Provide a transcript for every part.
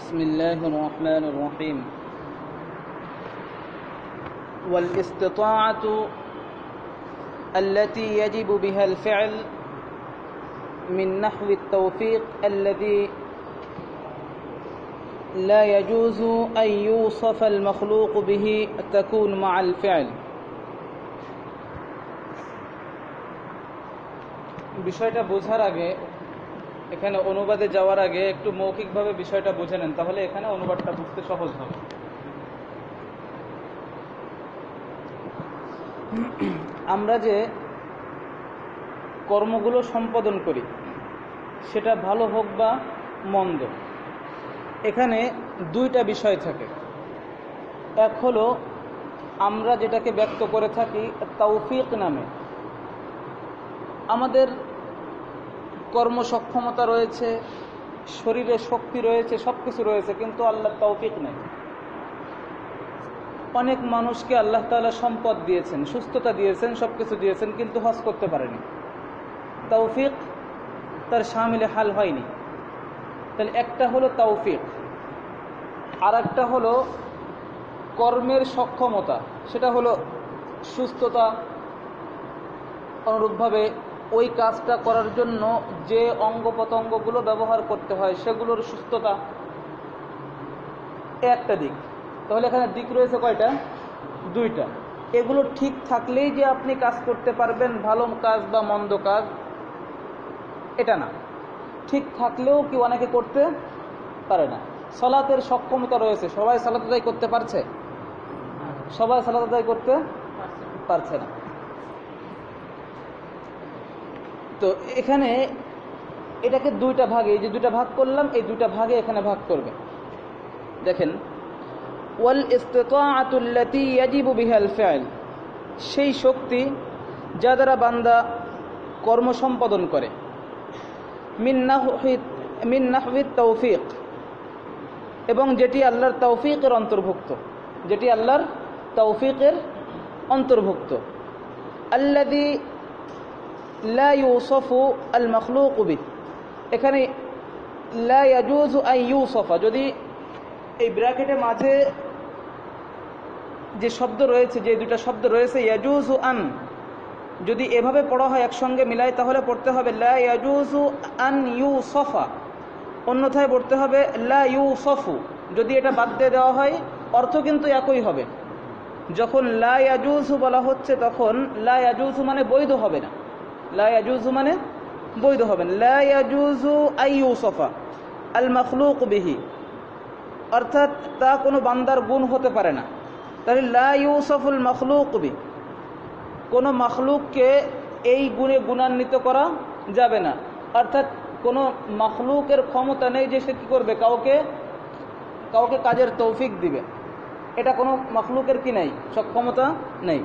بسم الله الرحمن الرحيم والاستطاعة التي يجب بها الفعل من نحو التوفيق الذي لا يجوز أن يوصف المخلوق به تكون مع الفعل বিষয়টা বোঝার আগে এখানে অনুবাদে যাওয়ার আগে একটু মৌখিকভাবে বিষয়টা বুঝে নেন, তাহলে এখানে অনুবাদটা বুঝতে সহজ হবে। আমরা যে কর্মগুলো সম্পাদন করি, সেটা ভালো হোক বা মন্দ, এখানে দুইটা বিষয় থাকে। এক হলো, আমরা যেটাকে ব্যক্ত করে থাকি তৌফিক নামে। আমাদের কর্মসক্ষমতা রয়েছে, শরীরে শক্তি রয়েছে সব কিছু রয়েছে, কিন্তু আল্লাহ তৌফিক নেই। অনেক মানুষকে আল্লাহ তালা সম্পদ দিয়েছেন, সুস্থতা দিয়েছেন সব কিছু দিয়েছেন, কিন্তু হজ করতে পারেনি। তৌফিক তার সামিলে হাল হয়নি। তাহলে একটা হলো তৌফিক আর একটা হলো কর্মের সক্ষমতা, সেটা হলো সুস্থতা, অনুরূপভাবে ওই কাজটা করার জন্য যে অঙ্গ প্রত্যঙ্গগুলো ব্যবহার করতে হয়, সেগুলোর সুস্থতা। একটা দিক। তাহলে এখানে দিক রয়েছে কয়টা? দুইটা। এগুলো ঠিক থাকলেই যে আপনি কাজ করতে পারবেন, ভালো কাজ বা মন্দ কাজ, এটা না। ঠিক থাকলেও কি অনেকে করতে পারে না। সলাতের সক্ষমতা রয়েছে। সবাই সালাত করতে পারছে? সবাই সালাত করতে পারছে না। তো এখানে এটাকে দুইটা ভাগে, এই যে দুইটা ভাগ করলাম, এই দুইটা ভাগে এখানে ভাগ করবে। দেখেন, ওয়াল ইস্তেতাআতুল্লাতি ইয়াজিবু বিহাল সেই শক্তি যা দ্বারা বান্দা কর্ম সম্পাদন করে। মিন নাহহি মিন তৌফিক এবং যেটি আল্লাহর তৌফিকের অন্তর্ভুক্ত, যেটি আল্লাহর তৌফিকের অন্তর্ভুক্ত। আল্লাদি লা আল এখানে আই যদি এই ব্র্যাকেটের মাঝে যে শব্দ রয়েছে, যে দুটা শব্দ রয়েছে ইয়াজুজু আন যদি এভাবে পড়া হয় একসঙ্গে মিলাই তাহলে পড়তে হবে লা ইয়াজুজু আন ইউসফা অন্যথায় পড়তে হবে লা ইউ ইউসফু যদি এটা বাদ দিয়ে দেওয়া হয়, অর্থ কিন্তু একই হবে। যখন লা ইয়াজুজু বলা হচ্ছে, তখন লা ইয়াজুজু মানে বৈধ হবে না। লা ইয়াজুজু মানে বৈধ হবে না লা ইয়াজুজু আই ইউসফা আল মখলুক বিহি অর্থাৎ তা কোনো বান্দার গুণ হতে পারে না তাহলে লা ইউসফুল মখলুক বি কোনো মখলুককে এই গুণে গুণান্বিত করা যাবে না অর্থাৎ কোনো মখলুকের ক্ষমতা নেই যে সে কী করবে কাউকে কাউকে কাজের তৌফিক দিবে এটা কোনো মখলুকের কি নেই? সক্ষমতা নেই।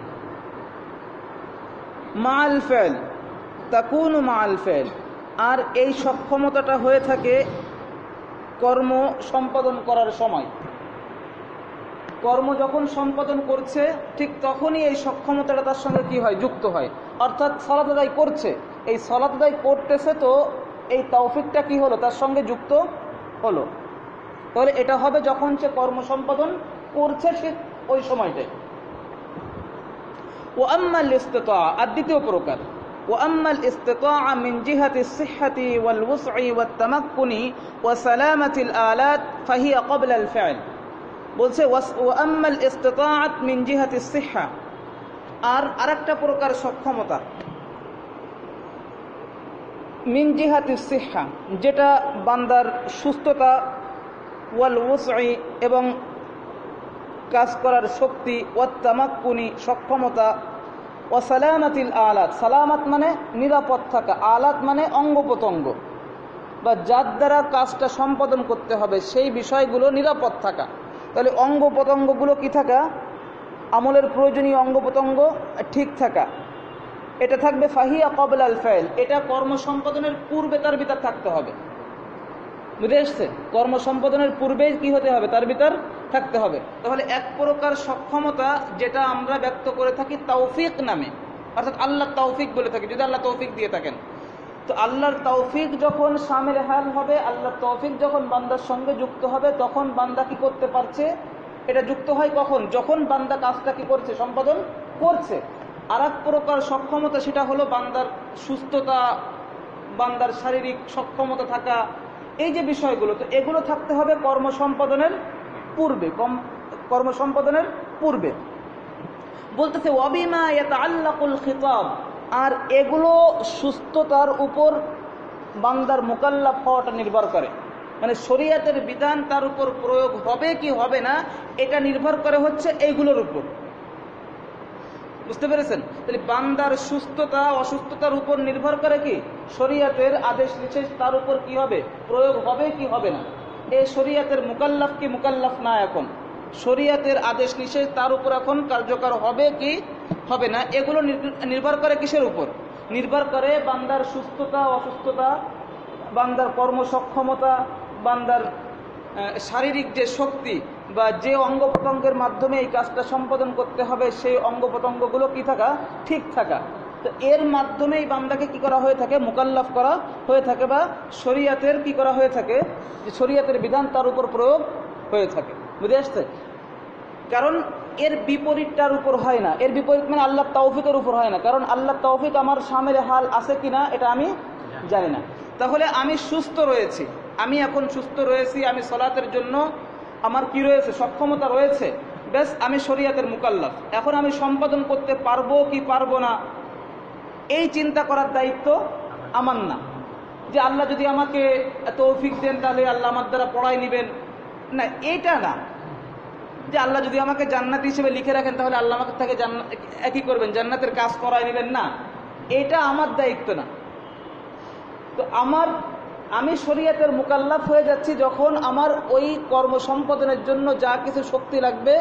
মাল ফেল। তাকুন মাল ফেল। আর এই সক্ষমতাটা হয়ে থাকে কর্ম সম্পাদন করার সময়। কর্ম যখন সম্পাদন করছে, ঠিক তখনই এই সক্ষমতাটা তার সঙ্গে কি হয়? যুক্ত হয়। অর্থাৎ সলাত আদায় করছে। এই সলাত আদায় করতেছে তো এই তৌফিকটা কি হলো? তার সঙ্গে যুক্ত হলো। তাহলে এটা হবে যখন সে কর্ম সম্পাদন করছে সে ওই সময়টাই ও আম্মাল ইস্তেতা, আর দ্বিতীয় প্রকার। وأما الاستطاعة من جهة الصحة والوسع والتمكن وسلامة الآلات فهي قبل الفعل বলছে ওয়াম্মাল ইস্তেতাআত মিন জিহাতি সিহা আর আরেকটা প্রকার সক্ষমতা মিন জিহাতি সিহা যেটা বান্দার সুস্থতা ওয়াল ওয়াসঈ এবং কাজ করার শক্তি ওয়াত্তামাক্কুনি সক্ষমতা ও সালামাতিল আলাত। সালামাত মানে নিরাপদ থাকা। আলাত মানে অঙ্গ প্রত্যঙ্গ বা যার দ্বারা কাজটা সম্পাদন করতে হবে, সেই বিষয়গুলো নিরাপদ থাকা। তাহলে অঙ্গ প্রত্যঙ্গগুলো কী থাকা? আমলের প্রয়োজনীয় অঙ্গ প্রত্যঙ্গ ঠিক থাকা। এটা থাকবে ফাহিয়া কবল আল এটা কর্ম সম্পাদনের পূর্বে তার ভিতর থাকতে হবে। বুঝে এসছে? কর্ম সম্পাদনের পূর্বেই কি হতে হবে? তার ভিতর থাকতে হবে। তাহলে এক প্রকার সক্ষমতা যেটা আমরা ব্যক্ত করে থাকি তৌফিক নামে। অর্থাৎ আল্লাহ তৌফিক বলে থাকি। যদি আল্লাহ তৌফিক দিয়ে থাকেন। তো আল্লাহর তৌফিক যখন সামিল হাল হবে, আল্লাহর তৌফিক যখন বান্দার সঙ্গে যুক্ত হবে, তখন বান্দা কি করতে পারছে? এটা যুক্ত হয় কখন? যখন বান্দা কাজটা কি করছে? সম্পাদন করছে। আর এক প্রকার সক্ষমতা সেটা হলো বান্দার সুস্থতা, বান্দার শারীরিক সক্ষমতা থাকা এই যে বিষয়গুলো, তো এগুলো থাকতে হবে কর্ম সম্পাদনের পূর্বে কর্ম সম্পাদনের পূর্বে। বলতেছে, ওয়াবিমা আল্লাকুল খিতাব আর এগুলো সুস্থতার উপর বান্দার মোকাল্লাফ হওয়াটা নির্ভর করে। মানে শরিয়াতের বিধান তার উপর প্রয়োগ হবে কি হবে না, এটা নির্ভর করে হচ্ছে এইগুলোর উপর। বুঝতে পেরেছেন? তাহলে বান্দার সুস্থতা, অসুস্থতার উপর নির্ভর করে কি? শরিয়াতের আদেশ নিষেধ তার উপর কি হবে? প্রয়োগ হবে কি হবে না? এই শরিয়াতের মুকাল্লাফ কি মুকাল্লাফ না এখন? শরিয়াতের আদেশ নিষেধ তার উপর এখন কার্যকর হবে কি হবে না? এগুলো নির্ভর করে কিসের উপর? নির্ভর করে বান্দার সুস্থতা, অসুস্থতা, বান্দার কর্মসক্ষমতা, বান্দার শারীরিক যে শক্তি বা যে অঙ্গ প্রত্যঙ্গের মাধ্যমে এই কাজটা সম্পাদন করতে হবে, সেই অঙ্গ প্রত্যঙ্গগুলো কী থাকা? ঠিক থাকা। তো এর মাধ্যমেই বান্দাকে কি করা হয়ে থাকে? মোকাল্লাফ করা হয়ে থাকে বা শরিয়াতের কি করা হয়ে থাকে? যে শরিয়াতের বিধান তার উপর প্রয়োগ হয়ে থাকে। বুঝে আসছে? কারণ এর বিপরীতটার উপর হয় না। এর বিপরীত মানে আল্লাহ তৌফিকের উপর হয় না। কারণ আল্লাহ তৌফিক আমার সামের হাল আছে কি না, এটা আমি জানি না। তাহলে আমি সুস্থ রয়েছি। আমি এখন সুস্থ রয়েছি, আমি সলাতের জন্য আমার কি রয়েছে? সক্ষমতা রয়েছে? বেশ আমি শরিয়াতের মুকাল্লাফ। এখন আমি সম্পাদন করতে পারব কি পারব না? এই চিন্তা করার দায়িত্ব আমার না। যে আল্লাহ যদি আমাকে তৌফিক দেন, তাহলে আল্লাহ আমার দ্বারা পড়াই নেবেন। না, এটা না। যে আল্লাহ যদি আমাকে জান্নাত হিসেবে লিখে রাখেন, তাহলে আল্লাহ আমাকে তাকে জান্নাত একই করবেন, জান্নাতের কাজ করাই নেবেন না। এটা আমার দায়িত্ব না। তো আমার আমি শরীয়তের মোকাল্লাফ হয়ে যাচ্ছি যখন আমার ওই কর্ম সম্পাদনের জন্য যা কিছু শক্তি লাগবে,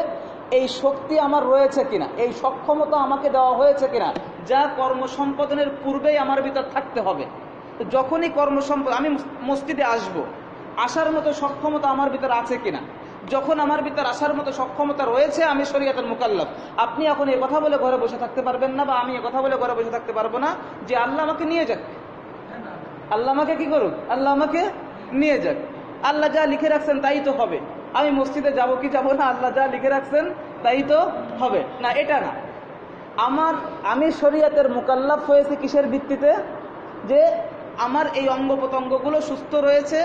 এই শক্তি আমার রয়েছে কিনা, এই সক্ষমতা আমাকে দেওয়া হয়েছে কিনা, যা কর্ম সম্পাদনের পূর্বেই আমার ভিতর থাকতে হবে। যখনই কর্ম সম্পদ আমি মসজিদে আসব, আসার মতো সক্ষমতা আমার ভিতর আছে কিনা, যখন আমার ভিতর আসার মতো সক্ষমতা রয়েছে, আমি শরীয়তের মোকাল্লাফ। আপনি এখন এই কথা বলে ঘরে বসে থাকতে পারবেন না বা আমি এ কথা বলে ঘরে বসে থাকতে পারব না যে আল্লাহ আমাকে নিয়ে যাক। আল্লাহ আমাকে কি করুক? আল্লাহ আমাকে নিয়ে যাক। আল্লাহ যা লিখে রাখছেন তাই তো হবে। আমি মসজিদে যাব কি যাব না, আল্লাহ যা লিখে রাখছেন তাই তো হবে। না, এটা না। আমার, আমি শরীয়তের মোকাল্লাফ হয়েছে কিসের ভিত্তিতে? যে আমার এই অঙ্গ প্রত্যঙ্গগুলো সুস্থ রয়েছে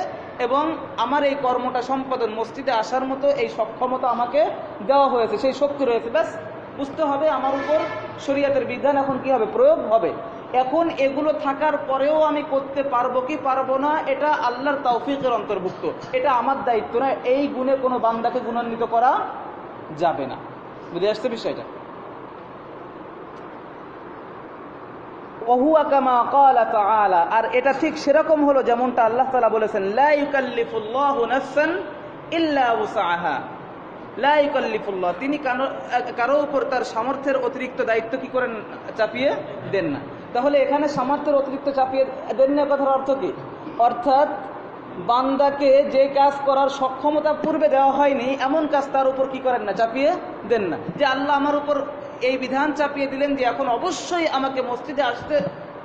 এবং আমার এই কর্মটা সম্পাদন, মসজিদে আসার মতো এই সক্ষমতা আমাকে দেওয়া হয়েছে, সেই শক্তি রয়েছে। ব্যাস, বুঝতে হবে আমার উপর শরীয়তের বিধান এখন কি হবে, প্রয়োগ হবে। এখন এগুলো থাকার পরেও আমি করতে পারব কি পারব না, এটা আল্লাহর তৌফিকের অন্তর্ভুক্ত। এটা আমার দায়িত্ব না, এই গুণে কোনো বান্দাকে গুণান্বিত করা যাবে না। বুঝে আসছে বিষয়টা? আর এটা ঠিক সেরকম হলো যেমনটা আল্লাহ তাআলা বলেছেন তিনি কারও উপর তার সামর্থ্যের অতিরিক্ত দায়িত্ব কি করেন? চাপিয়ে দেন না। তাহলে এখানে সামর্থ্যের অতিরিক্ত চাপিয়ে দেন না কথার অর্থ কি? অর্থাৎ বান্দাকে যে কাজ করার সক্ষমতা পূর্বে দেওয়া হয়নি, এমন কাজ তার উপর কি করেন না? চাপিয়ে দেন না। যে আল্লাহ আমার উপর এই বিধান চাপিয়ে দিলেন যে এখন অবশ্যই আমাকে মসজিদে আসতে,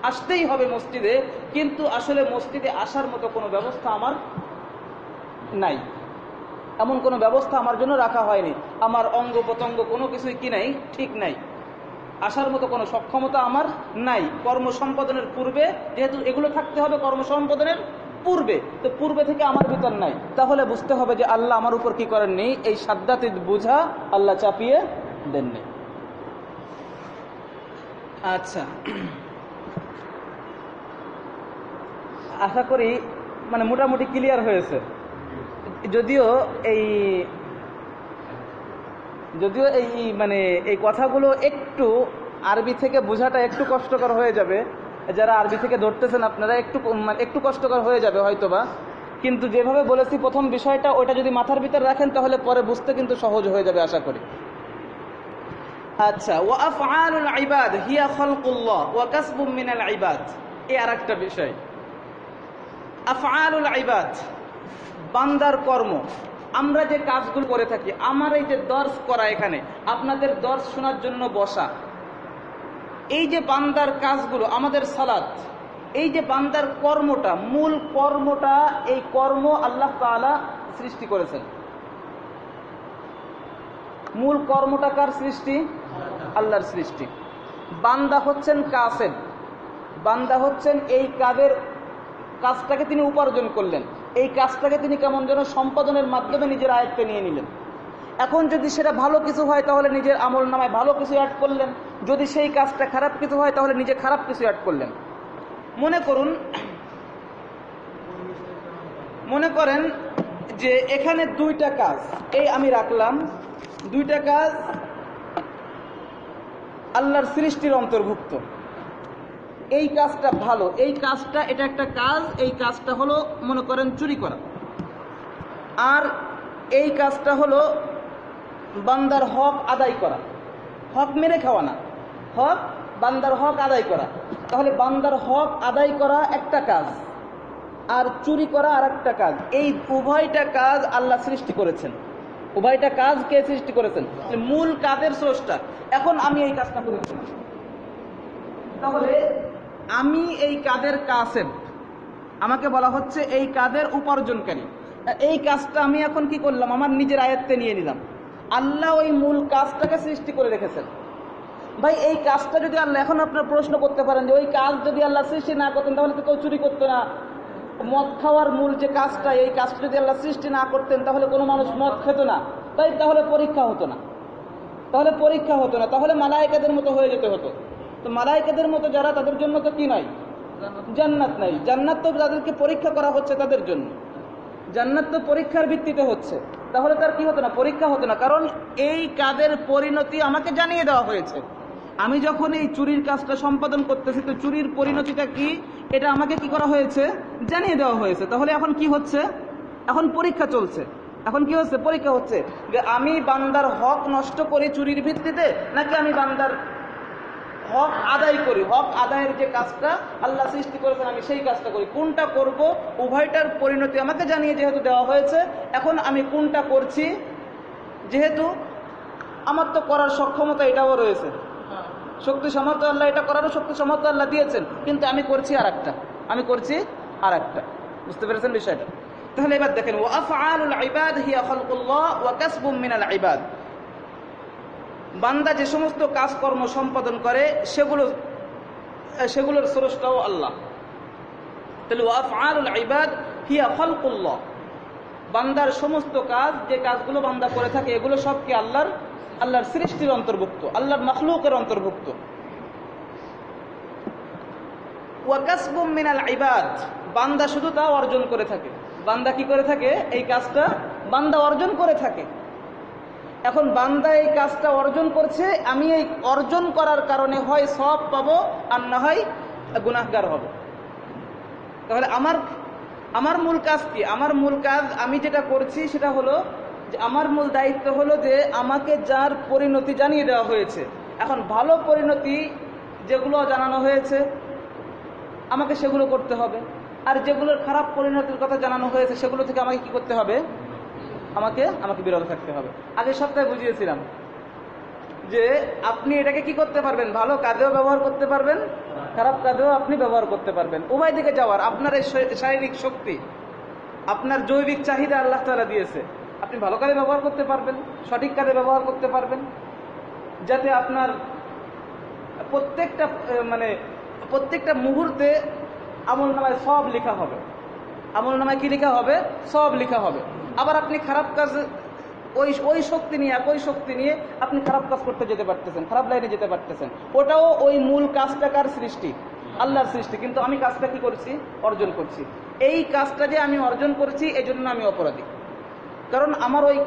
আসতেই হবে মসজিদে, কিন্তু আসলে মসজিদে আসার মতো কোনো ব্যবস্থা আমার নাই। এমন কোনো ব্যবস্থা আমার জন্য রাখা হয়নি। আমার অঙ্গ প্রত্যঙ্গ কোনো কিছুই কি নাই? ঠিক নাই। আসার মতো কোনো সক্ষমতা আমার নাই। কর্ম সম্পাদনের পূর্বে, যেহেতু এগুলো থাকতে হবে কর্ম সম্পাদনের পূর্বে, তো পূর্বে থেকে আমার ভিতর নাই। তাহলে বুঝতে হবে যে আল্লাহ আমার উপর কি করেননি? এই সাদ্দাতি বুঝা আল্লাহ চাপিয়ে দেননি। আচ্ছা। আশা করি মানে মোটামুটি ক্লিয়ার হয়েছে। যদিও এই যদিও এই মানে এই কথাগুলো একটু আরবি থেকে বোঝাটা একটু কষ্টকর হয়ে যাবে। যারা আরবি থেকে ধরতেছেন আপনারা একটু মানে একটু কষ্টকর হয়ে যাবে হয়তোবা। কিন্তু যেভাবে বলেছি প্রথম বিষয়টা ওটা যদি মাথার ভিতর রাখেন তাহলে পরে বুঝতে কিন্তু সহজ হয়ে যাবে, আশা করি। আচ্ছা ওয়া আফআলুল ইবাদ হিয়া খালকুল্লাহ, ওয়া কাসবুম মিনাল ইবাদ। এই আরেকটা বিষয়। আফআলুল ইবাদ, বান্দার কর্ম। আমরা যে কাজগুলো করে থাকি, আমার এই যে দর্শ করা এখানে, আপনাদের দর্শ শোনার জন্য বসা। এই যে বান্দার কাজগুলো, আমাদের সালাদ এই যে বান্দার কর্মটা, মূল কর্মটা, এই কর্ম আল্লাহ তাআলা সৃষ্টি করেছেন। মূল কর্মটা কার সৃষ্টি? আল্লাহর সৃষ্টি। বান্দা হচ্ছেন কাসেব বান্দা হচ্ছেন এই কাজের, কাজটাকে তিনি উপার্জন করলেন। এই কাজটাকে তিনি কেমন যেন সম্পাদনের মাধ্যমে নিজের আয়ত্তে নিয়ে নিলেন। এখন যদি সেটা ভালো কিছু হয়, তাহলে নিজের আমল নামায় ভালো কিছু অ্যাড করলেন। যদি সেই কাজটা খারাপ কিছু হয়, তাহলে নিজে খারাপ কিছু অ্যাড করলেন। মনে করুন, মনে করেন যে এখানে দুইটা কাজ। এই আমি রাখলাম। দুইটা কাজ আল্লাহর সৃষ্টির অন্তর্ভুক্ত। এই কাজটা ভালো, এই কাজটা এটা একটা কাজ, এই কাজটা হলো, মনে করেন, চুরি করা। আর এই কাজটা হলো বান্দার হক আদায় করা। হক মেরে খাওয়া না। হক বান্দার হক আদায় করা। তাহলে বান্দার হক আদায় করা একটা কাজ, আর চুরি করা আর একটা কাজ। এই উভয়টা কাজ আল্লাহ সৃষ্টি করেছেন। উভয়টা কাজ কে সৃষ্টি করেছেন? মূল কাজের স্রষ্টা। এখন আমি এই কাজটা করেছি। তাহলে আমি এই কাদের কাসেব আমাকে বলা হচ্ছে এই কাদের উপার্জনকারী। এই কাজটা আমি এখন কি করলাম? আমার নিজের আয়ত্তে নিয়ে নিলাম। আল্লাহ ওই মূল কাজটাকে সৃষ্টি করে রেখেছেন। ভাই, এই কাজটা যদি আল্লাহ এখন আপনার প্রশ্ন করতে পারেন যে, ওই কাজ যদি আল্লাহ সৃষ্টি না করতেন, তাহলে তো কেউ চুরি করতো না। মদ খাওয়ার মূল যে কাজটা, এই কাজটা যদি আল্লাহ সৃষ্টি না করতেন, তাহলে কোনো মানুষ মদ খেত না। তাই তাহলে পরীক্ষা হতো না। তাহলে পরীক্ষা হতো না। তাহলে মালায়কাদের মতো হয়ে যেতে হতো। তো মালায়কাদের মতো যারা, তাদের জন্য তো কি নাই? জান্নাত নাই। জান্নাত তো তাদেরকে পরীক্ষা করা হচ্ছে তাদের জন্য। জান্নাত তো পরীক্ষার ভিত্তিতে হচ্ছে। তাহলে তার কি হতো না? পরীক্ষা হতো না। কারণ এই কাদের পরিণতি আমাকে জানিয়ে দেওয়া হয়েছে। আমি যখন এই চুরির কাজটা সম্পাদন করতেছি, তো চুরির পরিণতিটা কি? এটা আমাকে কি করা হয়েছে? জানিয়ে দেওয়া হয়েছে। তাহলে এখন কি হচ্ছে? এখন পরীক্ষা চলছে। এখন কি হচ্ছে? পরীক্ষা হচ্ছে। যে আমি বান্দার হক নষ্ট করি চুরির ভিত্তিতে, নাকি আমি বান্দার হক আদায় করি। হক আদায়ের যে কাজটা আল্লাহ সৃষ্টি করেছেন, আমি সেই কাজটা করি। কোনটা করব উভয়টার পরিণতি আমাকে জানিয়ে যেহেতু দেওয়া হয়েছে, এখন আমি কোনটা করছি যেহেতু আমার তো করার সক্ষমতা এটাও রয়েছে। শক্তি সামর্থ্য আল্লাহ এটা করারও শক্তি সামর্থ্য আল্লাহ দিয়েছেন, কিন্তু আমি করছি আর একটা আমি করছি আর একটা বুঝতে পেরেছেন বিষয়টা? তাহলে এবার দেখেন ও আফআলুল ইবাদ হিয়া খালকুল্লাহ ওয়া কাসবুম মিনাল ইবাদ। বান্দা যে সমস্ত কাজকর্ম সম্পাদন করে, সেগুলো সেগুলোর স্রষ্টাও আল্লাহ। তাহলে ওয়াফআলুল ইবাদ হিয়া খালকুল্লাহ। বান্দার সমস্ত কাজ, যে কাজগুলো বান্দা করে থাকে, এগুলো সব কি আল্লাহর আল্লাহর সৃষ্টির অন্তর্ভুক্ত, আল্লাহর মখলুকের অন্তর্ভুক্ত। ওয়াকাসবুম মিনাল ইবাদ। বান্দা শুধু তা অর্জন করে থাকে। বান্দা কি করে থাকে? এই কাজটা বান্দা অর্জন করে থাকে। এখন বান্দা এই কাজটা অর্জন করছে, আমি এই অর্জন করার কারণে হয় সব পাবো, আর না হয় গুনাহগার হব। তাহলে আমার আমার মূল কাজ কি? আমার মূল কাজ আমি যেটা করছি সেটা হলো যে আমার মূল দায়িত্ব হলো যে আমাকে যার পরিণতি জানিয়ে দেওয়া হয়েছে। এখন ভালো পরিণতি যেগুলো জানানো হয়েছে, আমাকে সেগুলো করতে হবে। আর যেগুলোর খারাপ পরিণতির কথা জানানো হয়েছে, সেগুলো থেকে আমাকে কি করতে হবে? আমাকে আমাকে বিরত থাকতে হবে। আগের সপ্তাহে বুঝিয়েছিলাম যে আপনি এটাকে কি করতে পারবেন? ভালো কাজেও ব্যবহার করতে পারবেন, খারাপ কাজেও আপনি ব্যবহার করতে পারবেন। উভয় দিকে যাওয়ার আপনার এই শারীরিক শক্তি, আপনার জৈবিক চাহিদা আল্লাহ তালা দিয়েছে। আপনি ভালো কাজে ব্যবহার করতে পারবেন, সঠিক কাজে ব্যবহার করতে পারবেন, যাতে আপনার প্রত্যেকটা মানে প্রত্যেকটা মুহূর্তে আমল নামায় সব লেখা হবে। আমল নামায় কি লেখা হবে? সব লেখা হবে। আবার আপনি খারাপ কাজ, ওই ওই শক্তি নিয়ে, একই শক্তি নিয়ে আপনি খারাপ কাজ করতে যেতে পারতেছেন, খারাপ লাইনে যেতে পারতেছেন। ওটাও ওই মূল কাজটা কার সৃষ্টি? আল্লাহর সৃষ্টি। কিন্তু আমি কাজটা কি করছি? অর্জন করছি। এই কাজটা যে আমি অর্জন করছি এই জন্য আমি অপরাধী। কারণ আমার ওই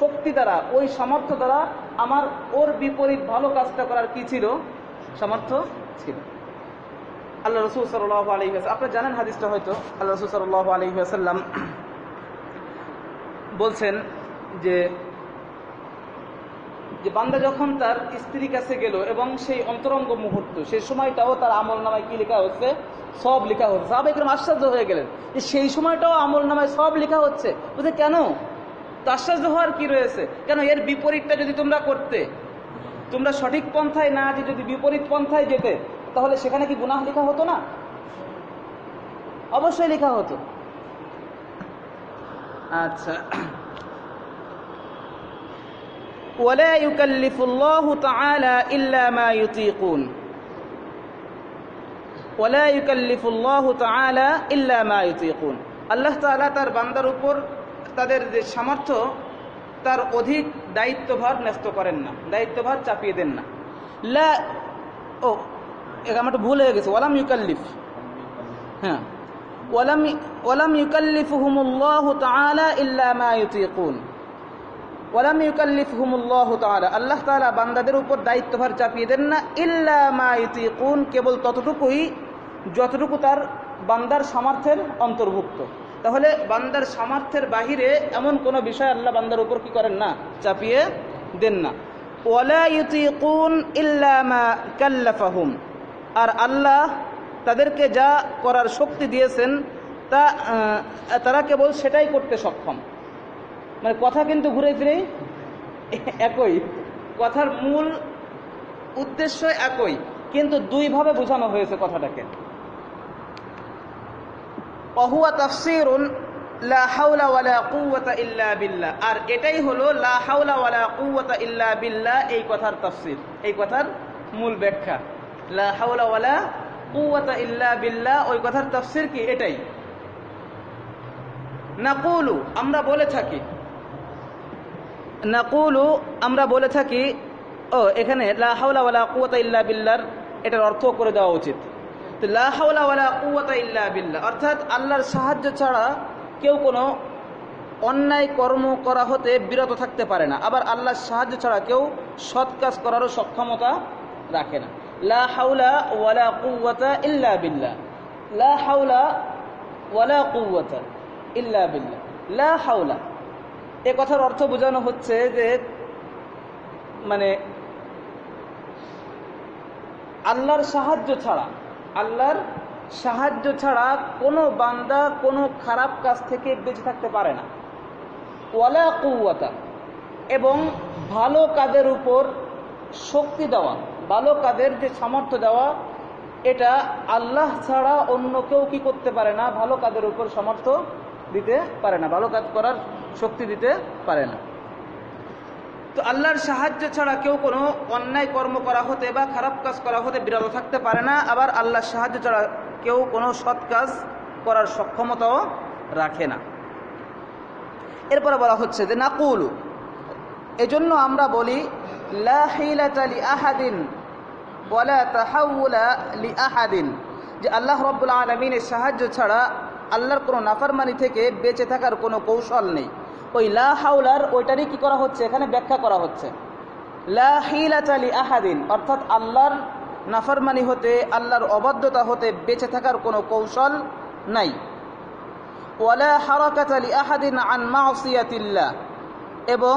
শক্তি দ্বারা, ওই সামর্থ্য দ্বারা আমার ওর বিপরীত ভালো কাজটা করার কি ছিল? সামর্থ্য ছিল। আল্লাহ রসুল সাল্লাহ আলী আপনারা জানেন হাদিসটা হয়তো? আল্লাহ রসুল সাল্লাহ আলী আসাল্লাম বলছেন যে যে বান্দা যখন তার স্ত্রীর কাছে গেল এবং সেই অন্তরঙ্গ মুহূর্ত, সেই সময়টাও তার আমল নামায় কি লেখা হচ্ছে? সব লেখা হচ্ছে। সাহাব একদম আশ্চর্য হয়ে গেলেন। যে সেই সময়টাও আমল নামায় সব লেখা হচ্ছে। বুঝে কেন? তো আশ্চর্য হওয়ার কি রয়েছে? কেন এর বিপরীতটা যদি তোমরা করতে, তোমরা সঠিক পন্থায় না যে যদি বিপরীত পন্থায় যেতে, তাহলে সেখানে কি গুনাহ লেখা হতো না? অবশ্যই লেখা হতো। আচ্ছা ولا يكلف الله تعالى إلا ما يطيقون ولا يكلف الله تعالى إلا ما يطيقون আল্লাহ তাআলা তার বান্দার উপর তাদের যে সামর্থ্য তার অধিক দায়িত্বভার ন্যস্ত করেন না দায়িত্বভার চাপিয়ে দেন না লা ও এটা আমার একটু ভুল হয়ে গেছে ওয়ালাম ইউকাল্লিফ হ্যাঁ ওয়ালাম ওয়ালাম ইউকাল্লিফুহুমুল্লাহু তাআলা ইল্লা মা ইউতিকুন। ওয়ালাম ইউকাল্লিফহুমুল্লাহু তাআলা, আল্লাহ তাআলা বান্দাদের উপর দায়িত্বভার চাপিয়ে দেন না, ইল্লা মা ইউতিকুন, কেবল ততটুকুই, যতটুকু তার বান্দার সামর্থ্যের অন্তর্ভুক্ত। তাহলে বান্দার সামর্থ্যের বাহিরে এমন কোনো বিষয় আল্লাহ বান্দার উপর কি করেন না, চাপিয়ে দেন না। ওয়ালা ইউতিকুন ইল্লা মা কাল্লাফাহুম, আর আল্লাহ তাদেরকে যা করার শক্তি দিয়েছেন, তা তারা কেবল সেটাই করতে সক্ষম। মানে কথা কিন্তু ঘুরে ফিরে একই। কথার মূল উদ্দেশ্য একই, কিন্তু দুইভাবে বোঝানো হয়েছে কথাটাকে। অহুয়া তাফসিরুন, লা বিল্লাহ। আর এটাই হলো, লা ইল্লা বিল্লাহ, এই কথার তাফসির, এই কথার মূল ব্যাখ্যা। লা কুওয়াতা ইল্লা বিল্লাহ, ওই কথার তাফসির কি? এটাই। নাকুলু, আমরা বলে থাকি। নাকুলু, আমরা বলে থাকি, ও, এখানে লা হাওলা ওয়ালা কুওয়াতা ইল্লা বিল্লাহর, এটার অর্থ করে দেওয়া উচিত। তো লা হাওলা ওয়ালা কুওয়াতা ইল্লা বিল্লাহ, অর্থাৎ আল্লাহর সাহায্য ছাড়া কেউ কোনো অন্যায় কর্ম করা হতে বিরত থাকতে পারে না। আবার আল্লাহর সাহায্য ছাড়া কেউ সৎ কাজ করারও সক্ষমতা রাখে না। লা হাওলা ওয়ালা লা ওয়ালা বিল্লাহ। লা কথার অর্থ বোঝানো হচ্ছে যে মানে আল্লাহর সাহায্য ছাড়া, আল্লাহর সাহায্য ছাড়া কোনো বান্দা কোনো খারাপ কাজ থেকে বেঁচে থাকতে পারে না। ওয়ালা কুয়াতা এবং ভালো কাজের উপর শক্তি দেওয়া। ভালো কাজের যে সামর্থ্য দেওয়া, এটা আল্লাহ ছাড়া অন্য কেউ কি করতে পারে না? ভালো কাজের উপর সামর্থ্য দিতে পারে না ভালো কাজ করার শক্তি দিতে পারে না। তো আল্লাহর সাহায্য ছাড়া কেউ কোনো অন্যায় কর্ম করা হতে বা খারাপ কাজ করা হতে বিরত থাকতে পারে না, আবার আল্লাহর সাহায্য ছাড়া কেউ কোনো সৎ কাজ করার সক্ষমতাও রাখে না। এরপরে বলা হচ্ছে যে, নাকুলু, এজন্য আমরা বলি, লা হিলাতা লি আহাদিন লি যে আল্লাহ রব্বুল আলমিনের সাহায্য ছাড়া আল্লাহর কোনো নাফারমানি থেকে বেঁচে থাকার কোনো কৌশল নেই। ওই লা হাউলার ওইটারই কি করা হচ্ছে? এখানে ব্যাখ্যা করা হচ্ছে। লা হিলাতা লি আহাদিন অর্থাৎ আল্লাহর নাফারমানি হতে, আল্লাহর অবাধ্যতা হতে বেঁচে থাকার কোনো কৌশল নাই। ওয়ালা হারাকাত লি আহাদিন আন মাসিয়াতিল্লাহ, এবং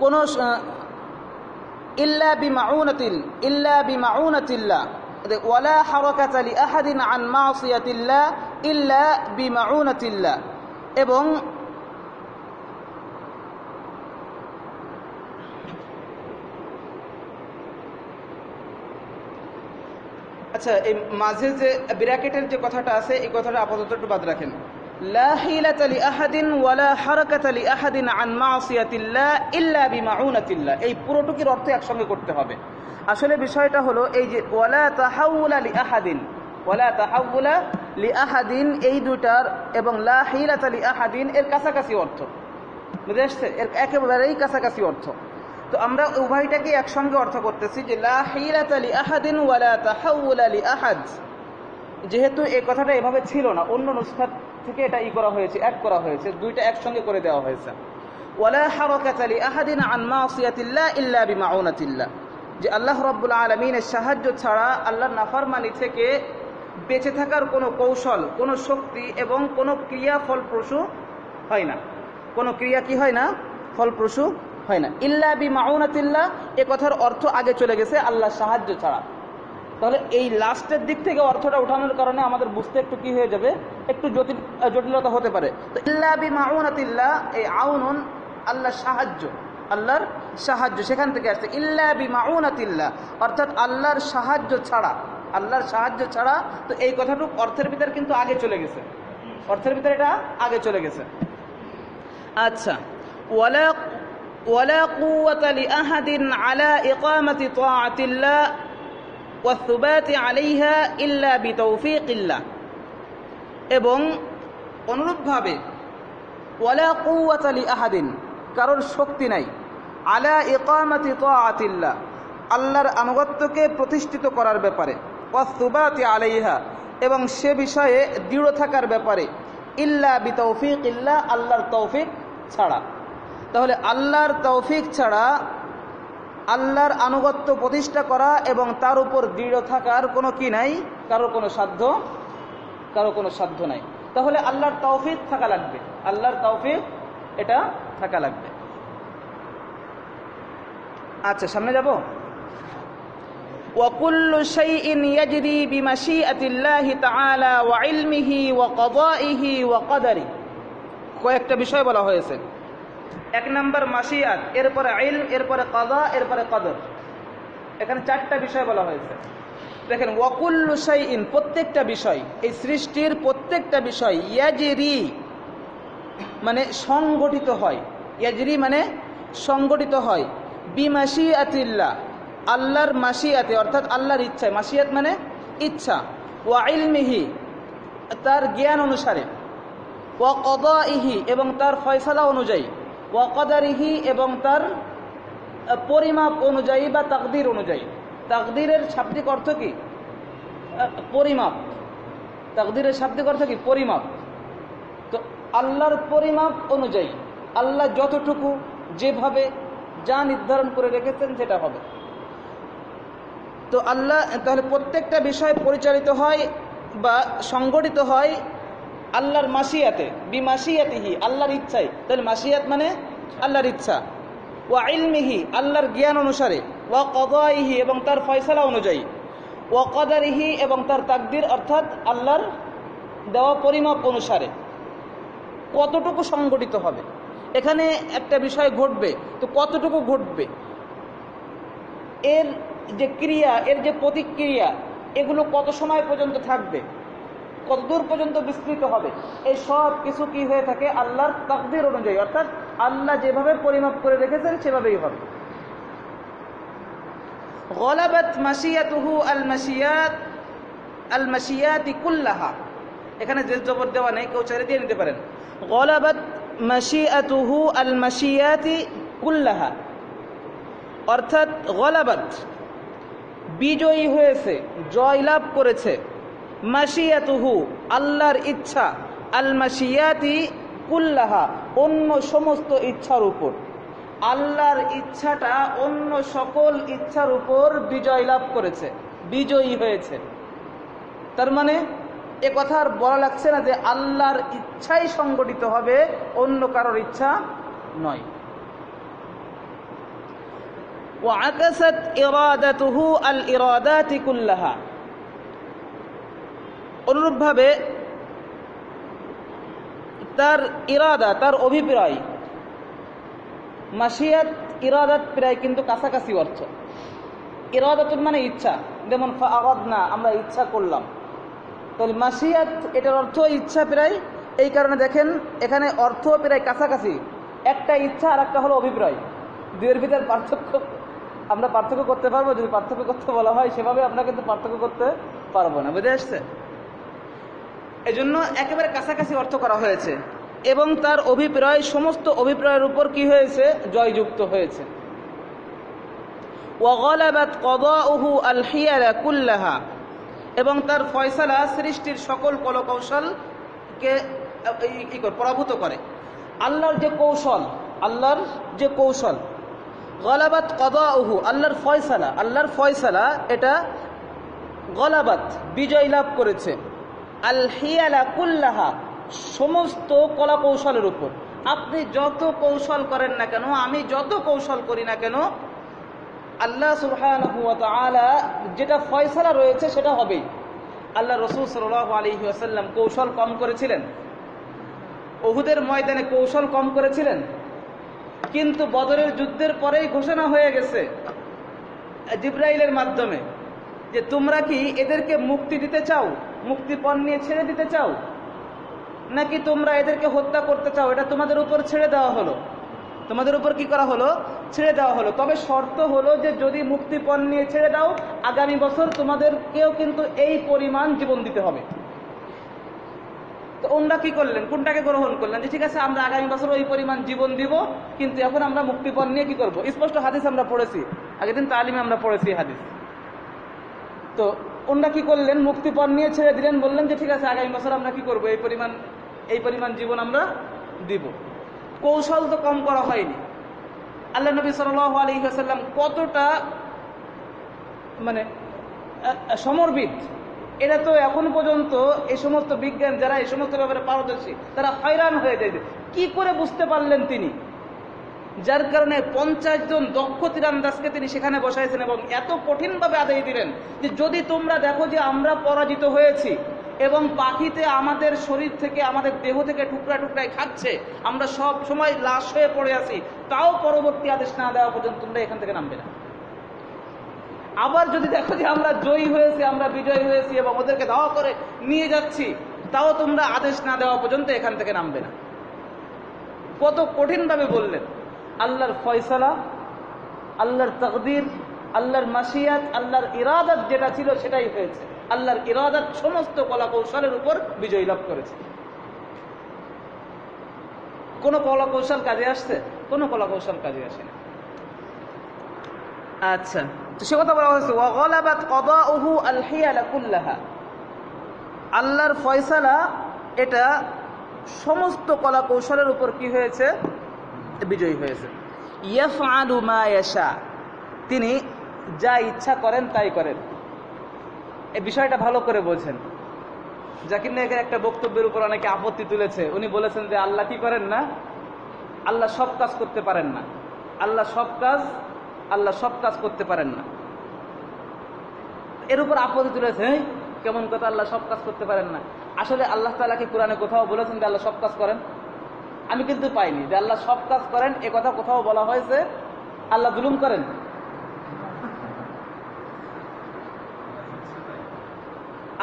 কোন ইল্লা বিমাউনাতিল, ইল্লা বিমাউনাতিল্লাহ ওয়ালা হারাকাত লি আহাদিন আন মাসিয়াতিল্লাহ ইল্লা বিমাউনাতিল্লাহ এবং আচ্ছা এই মাঝে যে ব্র্যাকেটের যে কথাটা আছে, এই কথাটা আপাতত একটু বাদ রাখেন। লা হিলাতা লি আহাদিন ওয়ালা হারাকাতা লি আহাদিন আন মাসিয়াতিল্লাহ ইল্লা বিমাউনাতিল্লাহ। এই পুরোটুকির অর্থ একসঙ্গে করতে হবে। আসলে বিষয়টা হলো এই যে ওয়ালা তাহাউলা লি আহাদিন ওয়ালা তাহাউলা লি আহাদিন এই দুটার এবং লা হিলাতা লি আহাদিন এর কাছাকাছি অর্থ। বুঝে আসছে? এর একেবারেই কাছাকাছি অর্থ। তো আমরা উভয়টাকে একসঙ্গে অর্থ করতেছি যে লা হিলাতা লি আহাদিন ওয়ালা তাহাউলা লি আহাদ যেহেতু এই কথাটা এভাবে ছিল না, অন্য নুসখাত থেকে এটা ই করা হয়েছে এক করা হয়েছে, দুইটা একসঙ্গে করে দেওয়া হয়েছে। ওয়ালা হারাকাতা লি আহাদিন আন মাসিয়াতিল্লাহ ইল্লা বিমাউনাতিল্লাহ। যে আল্লাহ রাব্বুল আলামিনের সাহায্য ছাড়া আল্লাহর নাফরমানি থেকে বেঁচে থাকার কোনো কৌশল, কোনো শক্তি এবং কোনো ক্রিয়া ফলপ্রসূ হয় না। কোনো ক্রিয়া কি হয় না? ফলপ্রসূ হয় না। ইল্লা বি মাউনাতিল্লাহ এ কথার অর্থ আগে চলে গেছে আল্লাহর সাহায্য ছাড়া। তাহলে এই লাস্টের দিক থেকে অর্থটা উঠানোর কারণে আমাদের বুঝতে একটু কি হয়ে যাবে? একটু জটিল জটিলতা হতে পারে। ইল্লা এই আউনুন আল্লাহর সাহায্য আল্লাহর সাহায্য সেখান থেকে আসছে। ইল্লা বি মাউনাতিল্লাহ অর্থাৎ আল্লাহর সাহায্য ছাড়া, আল্লাহর সাহায্য ছাড়া তো এই কথাটুক অর্থের ভিতরে কিন্তু আগে চলে গেছে। অর্থের ভিতরে এটা আগে চলে গেছে। আচ্ছা। ওয়ালা ওয়ালা কুওয়াতা লি আহাদিন আলা ইকামাতি তাআতিল্লাহ এবং অনুরূপভাবে, ওয়ালা কারোর শক্তি নাই। আলা আল্লাহর আনুগত্যকে প্রতিষ্ঠিত করার ব্যাপারে। ওয়াসুবাতি আলাইহা, এবং সে বিষয়ে দৃঢ় থাকার ব্যাপারে। ইল্লা বিতৌফিক ইল্লা আল্লাহর তৌফিক ছাড়া। তাহলে আল্লাহর তৌফিক ছাড়া আল্লাহর আনুগত্য প্রতিষ্ঠা করা এবং তার উপর দৃঢ় থাকার কোনো কি নাই কারোর কোনো সাধ্য কারো কোনো সাধ্য নাই তাহলে আল্লাহর তৌফিক থাকা লাগবে আল্লাহর তৌফিক এটা থাকা লাগবে আচ্ছা সামনে যাব وكل شيء يجري بمشيئة الله تعالى وعلمه وقضائه وقدره কয়েকটা বিষয় বলা হয়েছে এক নম্বর মাসিয়াত, এরপরে আইল এরপরে কাদা এরপরে কদর। এখানে চারটা বিষয় বলা হয়েছে। দেখেন, ওয়াকুল্লু শাইইন, প্রত্যেকটা বিষয়, এই সৃষ্টির প্রত্যেকটা বিষয়, ইয়াজরি মানে সংগঠিত হয়। ইয়াজরি মানে সংগঠিত হয়। বিমাশিয়াতিল্লাহ, আল্লাহর মাসিয়াতে, অর্থাৎ আল্লাহর ইচ্ছায়। মাসিয়াত মানে ইচ্ছা। ওয়া ইলমিহি, তার জ্ঞান অনুসারে। ওয়া কদাইহি এবং তার ফয়সালা অনুযায়ী। ওয়া কদারিহি এবং তার পরিমাপ অনুযায়ী বা তাকদির অনুযায়ী। তাকদিরের শাব্দিক অর্থ কি? পরিমাপ। তাকদিরের শাব্দিক অর্থ কি? পরিমাপ। তো আল্লাহর পরিমাপ অনুযায়ী, আল্লাহ যতটুকু যেভাবে যা নির্ধারণ করে রেখেছেন সেটা হবে। তো আল্লাহ, তাহলে প্রত্যেকটা বিষয় পরিচালিত হয় বা সংগঠিত হয় আল্লাহর মাসিয়াতে বি বিমাসিয়াতিহি, আল্লাহর ইচ্ছাই তাহলে মাসিয়াত মানে আল্লাহর ইচ্ছা। ওয়া ইলমিহি, আল্লাহর জ্ঞান অনুসারে। ওয়া কদাইহি, এবং তার ফয়সালা অনুযায়ী। ওয়া কদারিহি, এবং তার তাকদির অর্থাৎ আল্লাহর দেওয়া পরিমাপ অনুসারে। কতটুকু সংগঠিত হবে? এখানে একটা বিষয় ঘটবে। তো কতটুকু ঘটবে? এর যে ক্রিয়া, এর যে প্রতিক্রিয়া, এগুলো কত সময় পর্যন্ত থাকবে? কতদূর পর্যন্ত বিস্তৃত হবে। এই সব কিছু কি হয়ে থাকে? আল্লাহর তাকদির অনুযায়ী। অর্থাৎ আল্লাহ যেভাবে পরিমাপ করে রেখেছেন, সেভাবেই হবে। গলাবাত মাসিয়াতুহু আল মাসিয়াত, আল মাসিয়াতি কুল্লাহা। এখানে যে জবর দেওয়া নেই, কেউ ছেড়ে দিয়ে নিতে পারেন। গলাবাত মাসিয়াতুহু আল মাসিয়াতি কুল্লাহা। অর্থাৎ গলাবাত বিজয়ী হয়েছে, জয়লাভ করেছে। মাসিয়াতুহু আল্লাহর ইচ্ছা আল মাসিয়াতি কুল্লাহা অন্য সমস্ত ইচ্ছার উপর আল্লাহর ইচ্ছাটা অন্য সকল ইচ্ছার উপর বিজয় লাভ করেছে বিজয়ী হয়েছে তার মানে এ কথা আর বলা লাগছে না যে আল্লাহর ইচ্ছাই সংগঠিত হবে অন্য কারোর ইচ্ছা নয় وعكست إرادته الإرادات كلها অনুরূপভাবে তার ইরাদা, তার অভিপ্রায়, মাসিয়াত, ইরাদাত প্রায় কিন্তু কাছাকাছি অর্থ। ইরাদাতুন মানে ইচ্ছা। যেমন না আমরা ইচ্ছা করলাম। তাহলে মাসিয়াত, এটার অর্থ ইচ্ছা প্রায়। এই কারণে দেখেন, এখানে অর্থ প্রায় কাছাকাছি। একটা ইচ্ছা আর একটা হলো অভিপ্রায়। দুয়ের ভিতর পার্থক্য, আমরা পার্থক্য করতে পারব, যদি পার্থক্য করতে বলা হয়, সেভাবে আমরা কিন্তু পার্থক্য করতে পারব না। বুঝে আসছে? এজন্য একেবারে কাছাকাছি অর্থ করা হয়েছে। এবং তার অভিপ্রায়, সমস্ত অভিপ্রায়ের উপর কি হয়েছে? জয়যুক্ত হয়েছে। কুল্লাহা। এবং তার ফয়সালা সৃষ্টির সকল কলকৌশলকে পরাভূত করে। আল্লাহর যে কৌশল, আল্লাহর যে কৌশল। গলাবাত কদাউহু, আল্লাহর ফয়সালা আল্লাহর ফয়সালা এটা গলাবাত, বিজয় লাভ করেছে। আল হিয়ালা কুল্লাহা, সমস্ত কলা কৌশলের উপর। আপনি যত কৌশল করেন না কেন, আমি যত কৌশল করি না কেন, আল্লাহ তাআলা যেটা ফয়সালা রয়েছে সেটা হবেই। আল্লাহ রসুল সাল্লাল্লাহু আলাইহি ওয়াসাল্লাম কৌশল কম করেছিলেন। ওহুদের ময়দানে কৌশল কম করেছিলেন। কিন্তু বদরের যুদ্ধের পরেই ঘোষণা হয়ে গেছে জিব্রাইলের মাধ্যমে যে তোমরা কি এদেরকে মুক্তি দিতে চাও? মুক্তিপণ নিয়ে ছেড়ে দিতে চাও? নাকি তোমরা এদেরকে হত্যা করতে চাও? এটা তোমাদের উপর ছেড়ে দেওয়া হলো। তোমাদের উপর কি করা হলো? ছেড়ে দেওয়া হলো। তবে শর্ত হলো যে যদি মুক্তিপণ নিয়ে ছেড়ে দাও, আগামী বছর তোমাদেরকেও কিন্তু এই পরিমাণ জীবন দিতে হবে। তো ওনরা কি করলেন? কোনটাকে গ্রহণ করলেন? যে ঠিক আছে, আমরা আগামী বছর ওই পরিমাণ জীবন দিব, কিন্তু এখন আমরা মুক্তিপণ নিয়ে কি করব? স্পষ্ট হাদিস আমরা পড়েছি। আগের দিন তালিমে আমরা পড়েছি হাদিস। তো ওনরা কি করলেন? মুক্তিপণ নিয়ে ছেড়ে দিলেন, বললেন যে ঠিক আছে, আগামী বছর আমরা কি করব? এই পরিমাণ এই পরিমাণ জীবন আমরা দিব। কৌশল তো কম করা হয়নি। আল্লাহ নবী সাল আলী সাল্লাম কতটা মানে সমরবিদ। এটা তো এখন পর্যন্ত এই সমস্ত বিজ্ঞান, যারা এই সমস্ত ব্যাপারে পারদর্শী, তারা হয়রান হয়ে যায় কি করে বুঝতে পারলেন তিনি? যার কারণে পঞ্চাশ জন দক্ষ তীরান্দাজকে তিনি সেখানে বসাইছেন এবং এত কঠিনভাবে আদায় দিলেন যে যদি তোমরা দেখো যে আমরা পরাজিত হয়েছি এবং পাখিতে আমাদের শরীর থেকে, আমাদের দেহ থেকে টুকরা টুকরায় খাচ্ছে, আমরা সব সময় লাশ হয়ে পড়ে আছি, তাও পরবর্তী আদেশ না দেওয়া পর্যন্ত তোমরা এখান থেকে নামবে না। আবার যদি দেখো যে আমরা জয়ী হয়েছি, আমরা বিজয়ী হয়েছি এবং ওদেরকে দাওয়া করে নিয়ে যাচ্ছি, তাও তোমরা আদেশ না দেওয়া পর্যন্ত এখান থেকে নামবে না। কত কঠিনভাবে বললেন। আল্লাহর ফয়সালা, আল্লাহর তকদির, আল্লাহর মাসিয়াত, আল্লাহর ইরাদাত যেটা ছিল সেটাই হয়েছে। আল্লাহর ইরাদাত সমস্ত কলা কৌশলের উপর বিজয় লাভ করেছে। কোন কলা কৌশল কাজে আসছে? কোন কলা কৌশল কাজে আসে না। আচ্ছা তো সে কথা বলা হয়েছে ওয়াগলাবাত কদাউহু আল হিয়ালা কুল্লাহা। আল্লাহর ফয়সালা, এটা সমস্ত কলা কৌশলের উপর কি হয়েছে? বিজয়ী হয়েছে ইয়াফআলু মা ইয়াশা। তিনি যা ইচ্ছা করেন তাই করেন। এই বিষয়টা ভালো করে বোঝেন। জাকির নায়কের একটা বক্তব্যের উপর অনেকে আপত্তি তুলেছে। উনি বলেছেন যে, আল্লাহ কি করেন না? আল্লাহ সব কাজ করতে পারেন না। আল্লাহ সব কাজ, আল্লাহ সব কাজ করতে পারেন না। এর উপর আপত্তি তুলেছে কেমন কথা? আল্লাহ সব কাজ করতে পারেন না। আসলে আল্লাহ তালাকে কোরআনে কোথাও বলেছেন যে, আল্লাহ সব কাজ করেন? আমি কিন্তু পাইনি যে আল্লাহ সব কাজ করেন, এ কথা কোথাও বলা হয়েছে, আল্লাহ জুলুম করেন।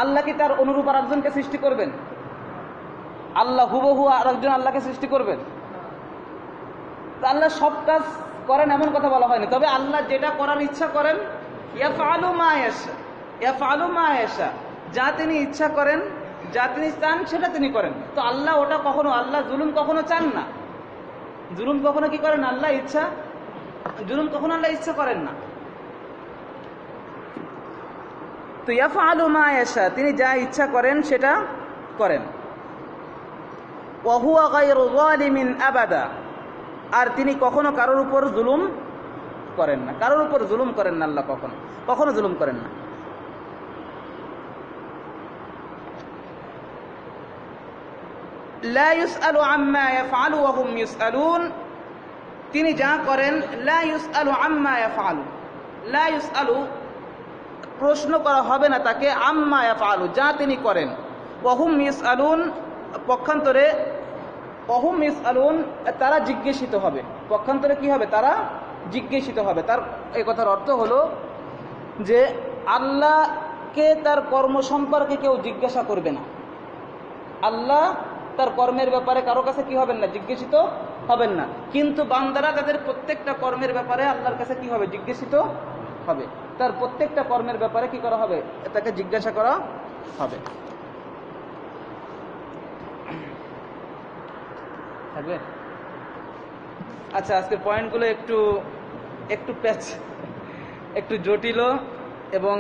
আল্লাহ কি তার অনুরূপ আর একজনকে সৃষ্টি করবেন? আল্লাহ হুবহু আর একজন আল্লাহকে সৃষ্টি করবেন? আল্লাহ সব কাজ করেন এমন কথা বলা হয়নি। তবে আল্লাহ যেটা করার ইচ্ছা করেন, ইয়াফআলু মা ইয়াশা, ইয়াফআলু মা ইয়াশা, যা তিনি ইচ্ছা করেন যা তিনি চান, সেটা তিনি করেন। তো আল্লাহ ওটা কখনো, আল্লাহ জুলুম কখনো চান না। জুলুম কখনো কি করেন? আল্লাহ ইচ্ছা, জুলুম কখনো আল্লাহ ইচ্ছা করেন না। তো ইয়াফআলু মা ইয়াশা, তিনি যা ইচ্ছা করেন, সেটা করেন। গায়রু যালিমিন আবাদা, আর তিনি কখনো কারোর উপর জুলুম করেন না। কারোর উপর জুলুম করেন না আল্লাহ কখনো। কখনো জুলুম করেন না। তিনি যা করেন, লা লা প্রশ্ন করা হবে না তাকে, আম্মা ইয়াফআলু, যা তিনি করেন। ওয়া হুম ইউসআলুন, পক্ষান্তরে অহুম মিস আলুন তারা জিজ্ঞাসিত হবে। পক্ষান্তরে কি হবে? তারা জিজ্ঞেসিত হবে। তার, এই কথার অর্থ হলো যে, আল্লাহকে তার কর্ম সম্পর্কে কেউ জিজ্ঞাসা করবে না। আল্লাহ তার কর্মের ব্যাপারে কারও কাছে কি হবেন না? জিজ্ঞাসিত হবেন না। কিন্তু বান্দারা তাদের প্রত্যেকটা কর্মের ব্যাপারে আল্লাহর কাছে কি হবে? জিজ্ঞাসিত হবে। তার প্রত্যেকটা কর্মের ব্যাপারে কি করা হবে? তাকে জিজ্ঞাসা করা হবে। থাকবে? আচ্ছা আজকের পয়েন্টগুলো একটু একটু প্যাচ, একটু জটিল এবং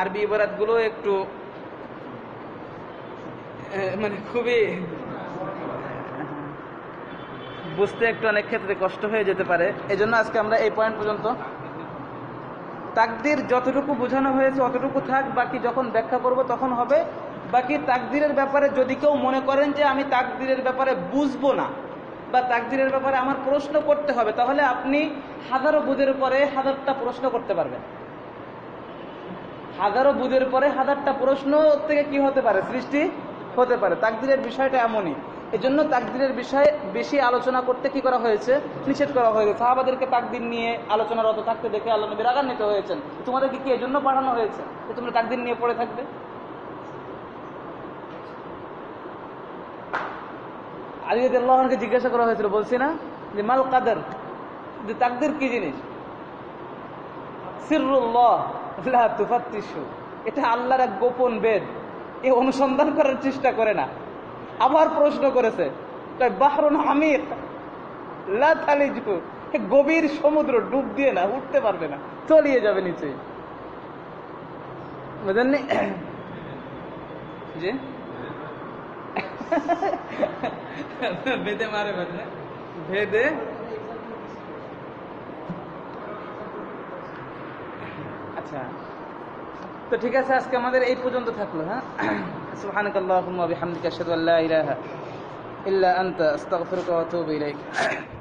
আরবি ইবারাতগুলো একটু মানে খুবই বুঝতে একটু অনেক ক্ষেত্রে কষ্ট হয়ে যেতে পারে। এজন্য আজকে আমরা এই পয়েন্ট পর্যন্ত তাকদির যতটুকু বোঝানো হয়েছে, অতটুকু থাক, বাকি যখন ব্যাখ্যা করব তখন হবে। বাকি তাকদিরের ব্যাপারে যদি কেউ মনে করেন যে আমি তাকদিরের ব্যাপারে বুঝব না, বা তাকদিরের ব্যাপারে আমার প্রশ্ন করতে হবে, তাহলে আপনি হাজারো বুধের পরে হাজারটা প্রশ্ন করতে পারবেন। হাজারো বুধের পরে হাজারটা প্রশ্ন থেকে কি হতে পারে? সৃষ্টি? হতে পারে। তাকদিরের বিষয়টা এমনই। এজন্য তাকদিরের বিষয়ে বেশি আলোচনা করতে কি করা হয়েছে? নিষেধ করা হয়েছে। সাহাবাদেরকে তাকদির নিয়ে আলোচনারত থাকতে দেখে আল্লাহ নবী রাগান্বিত হয়েছেন। তোমাদেরকে কি এজন্য পাঠানো হয়েছে? যে তোমরা তাকদির নিয়ে পড়ে থাকবে? আলী আল্লাহকে জিজ্ঞাসা করা হয়েছিল, বলছি না, যে মাল কাদের, যে তাকদির কি জিনিস? সিরুল্লাহ লা তুফাত্তিশু এটা আল্লাহর এক গোপন বেদ। এ অনুসন্ধান করার চেষ্টা করে না। আবার প্রশ্ন করেছে তাই বাহরুন লা গভীর সমুদ্র ডুব দিয়ে না উঠতে পারবে না তলিয়ে যাবে নিচে। মারে ভেদে আচ্ছা। তো ঠিক আছে, আজকে আমাদের এই পর্যন্ত থাকল হ্যাঁ? সুবহানাকাল্লাহুম্মা বিহামদিকা আশহাদু আল্লা ইলাহা ইল্লা আনতা, আস্তাগফিরুকা ওয়া আতুবু ইলাইক।